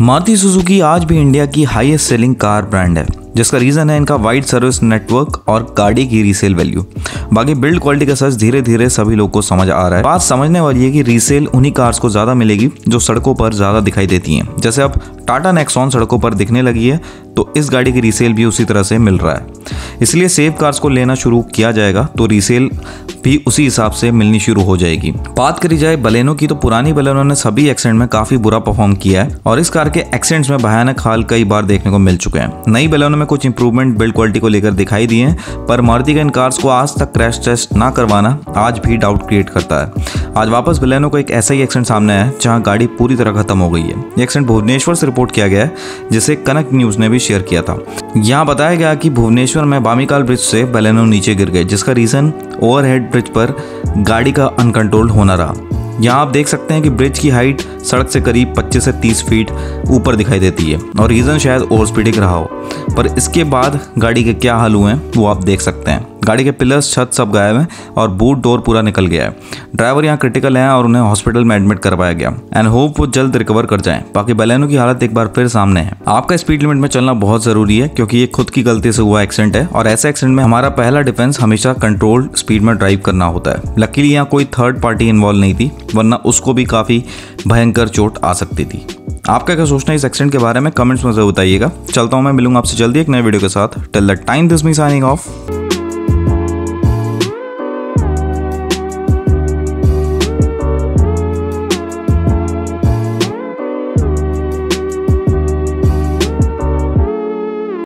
Maruti Suzuki आज भी India की हाईएस्ट सेलिंग कार ब्रांड है, जिसका रीज़न है इनका वाइड सर्विस नेटवर्क और गाड़ी की रीसेल वैल्यू बाकी बिल्ड क्वालिटी का सच धीरे धीरे सभी लोग को समझ आ रहा है। बात समझने वाली है कि रीसेल उन्हीं कार्स को ज़्यादा मिलेगी जो सड़कों पर ज़्यादा दिखाई देती हैं। जैसे अब टाटा नेक्सॉन सड़कों पर दिखने लगी है तो इस गाड़ी की रीसेल भी उसी तरह से मिल रहा है। इसलिए सेफ़ कार्स को लेना शुरू किया जाएगा तो रीसेल भी उसी हिसाब से मिलनी शुरू हो जाएगी। बात करी जाए बलेनो की तो पुरानी बलेनो ने सभी एक्सीडेंट में काफ़ी बुरा परफॉर्म किया है, और इस कार के एक्सीडेंट्स में भयानक हाल कई बार देखने को मिल चुके हैं। नई बलेनो में कुछ इंप्रूवमेंट बिल्ड क्वालिटी को लेकर दिखाई दिए हैं, पर मारुति का इन कार्स को आज तक क्रैश टेस्ट ना करवाना आज भी डाउट क्रिएट करता है। आज वापस बलेनो को एक ऐसा ही एक्सीडेंट सामने आया जहाँ गाड़ी पूरी तरह खत्म हो गई है। ये एक्सीडेंट भुवनेश्वर से रिपोर्ट किया गया है, जिसे कनक न्यूज़ ने भी शेयर किया था। यहाँ बताया गया कि भुवनेश्वर में बामिकाल ब्रिज से बलेनो नीचे गिर गए, जिसका रीजन ओवरहेड ब्रिज पर गाड़ी का अनकंट्रोल्ड होना रहा। यहाँ आप देख सकते हैं कि ब्रिज की हाइट सड़क से करीब 25 से 30 फीट ऊपर दिखाई देती है। और रीज़न शायद ओवर स्पीडिंग रहा हो। पर इसके बाद गाड़ी के क्या हाल हुए हैं, वो आप देख सकते हैं। गाड़ी के पिलर्स छत सब गायब हैं और बूट डोर पूरा निकल गया है। ड्राइवर यहाँ क्रिटिकल हैं और उन्हें हॉस्पिटल में एडमिट करवाया गया। एंड होप वो जल्द रिकवर कर जाएँ। बाकी बलेनो की हालत एक बार फिर सामने है। आपका स्पीड लिमिट में चलना बहुत ज़रूरी है, क्योंकि ये खुद की गलती से हुआ एक्सीडेंट है। और ऐसे एक्सीडेंट में हमारा पहला डिफेंस हमेशा कंट्रोल स्पीड में ड्राइव करना होता है। लकीली यहाँ कोई थर्ड पार्टी इन्वॉल्व नहीं थी, वरना उसको भी काफ़ी भयंकर चोट आ सकती थी। आपका क्या सोचना है इस एक्सीडेंट के बारे में? कमेंट्स में ज़रूर बताइएगा। चलता हूँ मैं, मिलूँगा आपसे जल्दी एक नए वीडियो के साथ। Till the time this me signing off